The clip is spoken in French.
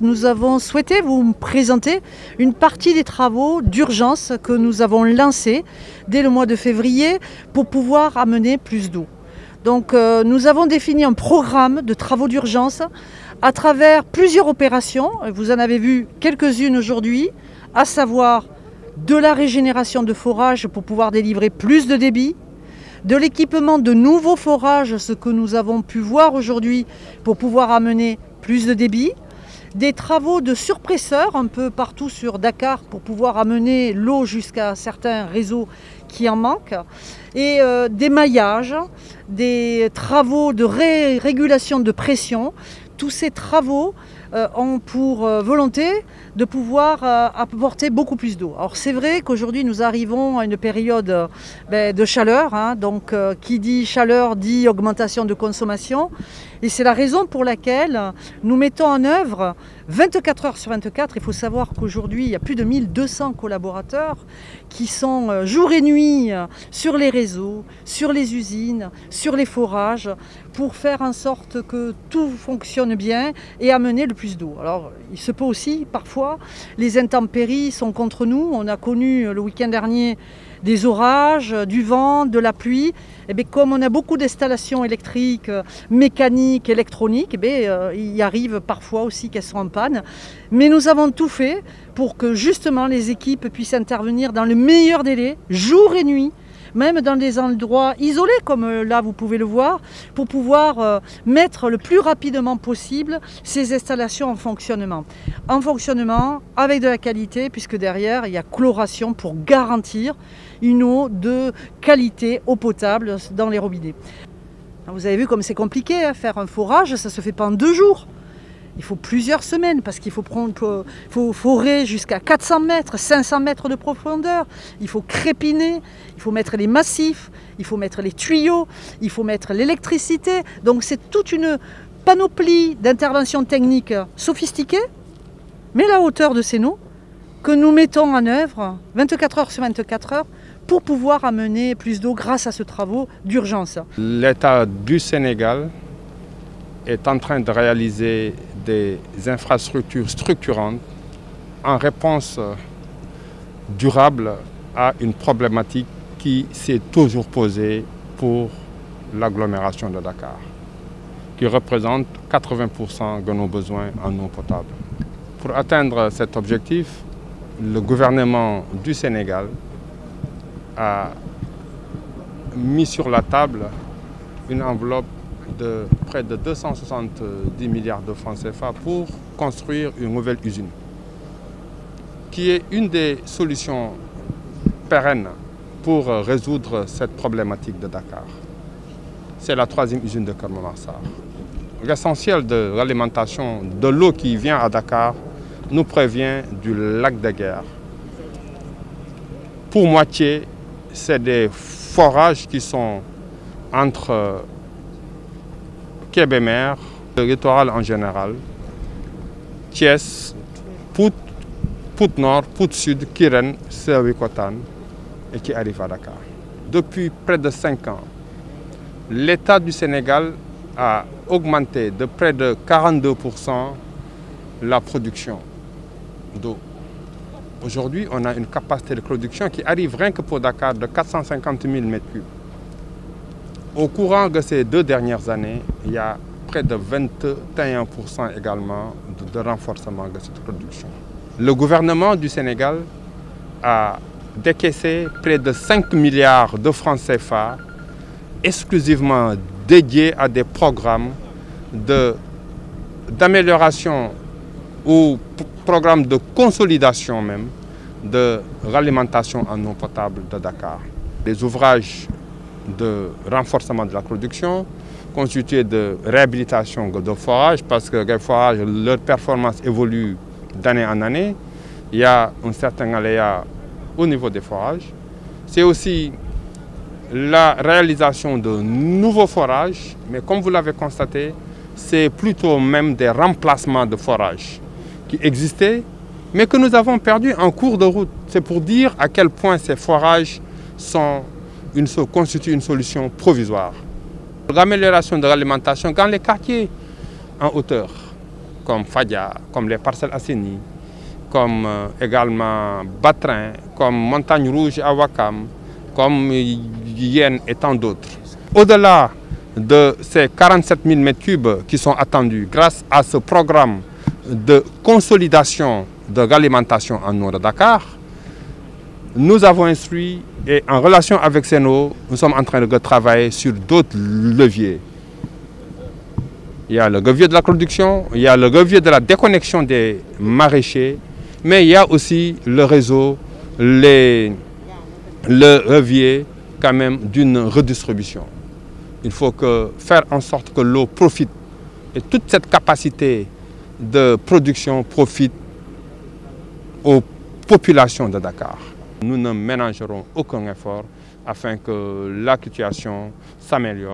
nous avons souhaité vous présenter une partie des travaux d'urgence que nous avons lancés dès le mois de février pour pouvoir amener plus d'eau. Donc euh, nous avons défini un programme de travaux d'urgence à travers plusieurs opérations. Vous en avez vu quelques-unes aujourd'hui, à savoir de la régénération de forages pour pouvoir délivrer plus de débit, de l'équipement de nouveaux forages, ce que nous avons pu voir aujourd'hui pour pouvoir amener plus de débit, des travaux de surpresseurs un peu partout sur Dakar pour pouvoir amener l'eau jusqu'à certains réseaux qui en manquent, et euh, des maillages, des travaux de régulation de pression. Tous ces travaux ont pour euh, volonté de pouvoir euh, apporter beaucoup plus d'eau. Alors c'est vrai qu'aujourd'hui nous arrivons à une période ben, de chaleur, hein. donc qui dit chaleur dit augmentation de consommation, et c'est la raison pour laquelle nous mettons en œuvre 24 heures sur 24. Il faut savoir qu'aujourd'hui il y a plus de 1200 collaborateurs qui sont jour et nuit sur les réseaux, sur les usines, sur les forages, pour faire en sorte que tout fonctionne bien et amener le plus d'eau. Alors il se peut aussi parfois, les intempéries sont contre nous. On a connu le week-end dernier des orages, du vent, de la pluie. Eh bien, comme on a beaucoup d'installations électriques, mécaniques, électroniques, eh bien, euh, il arrive parfois aussi qu'elles sont en panne. Mais nous avons tout fait pour que justement les équipes puissent intervenir dans le meilleur délai, jour et nuit, même dans des endroits isolés comme euh, là vous pouvez le voir, pour pouvoir euh, mettre le plus rapidement possible ces installations en fonctionnement. En fonctionnement avec de la qualité puisque derrière il y a chloration pour garantir une eau de qualité, eau potable dans les robinets. Vous avez vu comme c'est compliqué, hein, faire un forage, ça se fait pas en deux jours. Il faut plusieurs semaines parce qu'il faut, prendre, faut forer jusqu'à 400 mètres, 500 mètres de profondeur. Il faut crépiner, il faut mettre les massifs, il faut mettre les tuyaux, il faut mettre l'électricité. Donc c'est toute une panoplie d'interventions techniques sophistiquées, mais la hauteur de ces eaux que nous mettons en œuvre 24 heures sur 24 heures pour pouvoir amener plus d'eau grâce à ce travaux d'urgence. L'État du Sénégal est en train de réaliser des infrastructures structurantes en réponse durable à une problématique qui s'est toujours posée pour l'agglomération de Dakar, qui représente 80% de nos besoins en eau potable. Pour atteindre cet objectif, le gouvernement du Sénégal a mis sur la table une enveloppe de près de 270 milliards de francs CFA pour construire une nouvelle usine, qui est une des solutions pérennes pour résoudre cette problématique de Dakar. C'est la troisième usine de Kermamarsar. L'essentiel de l'alimentation de l'eau qui vient à Dakar nous prévient du lac de guerre. Pour moitié, c'est des forages qui sont entre Kébémer, le littoral en général, Thiès, Pout, Pout Nord, Pout Sud, Kiren, Kotan et qui arrive à Dakar. Depuis près de cinq ans, l'État du Sénégal a augmenté de près de 42% la production d'eau. Aujourd'hui, on a une capacité de production qui arrive rien que pour Dakar de 450 000 m3. Au courant de ces deux dernières années, il y a près de 21% également de, renforcement de cette production. Le gouvernement du Sénégal a décaissé près de 5 milliards de francs CFA exclusivement dédiés à des programmes d'amélioration ou programmes de consolidation même de l'alimentation en eau potable de Dakar. De renforcement de la production, constitué de réhabilitation de forages, parce que les forages, leur performance évolue d'année en année. Il y a un certain aléa au niveau des forages. C'est aussi la réalisation de nouveaux forages, mais comme vous l'avez constaté, c'est plutôt même des remplacements de forages qui existaient, mais que nous avons perdus en cours de route. C'est pour dire à quel point ces forages sont une, constitue une solution provisoire. L'amélioration de l'alimentation dans les quartiers en hauteur, comme Fadia, comme les parcelles Asseni, comme euh, également Batrin, comme Montagne Rouge à Wakam, comme Yen et tant d'autres. Au-delà de ces 47 000 m3 qui sont attendus grâce à ce programme de consolidation de l'alimentation en eau de Dakar, nous avons instruit et en relation avec Seno, nous sommes en train de travailler sur d'autres leviers. Il y a le levier de la production, il y a le levier de la déconnexion des maraîchers, mais il y a aussi le réseau, le levier quand même d'une redistribution. Il faut faire en sorte que l'eau profite et toute cette capacité de production profite aux populations de Dakar. Nous ne ménagerons aucun effort afin que la situation s'améliore.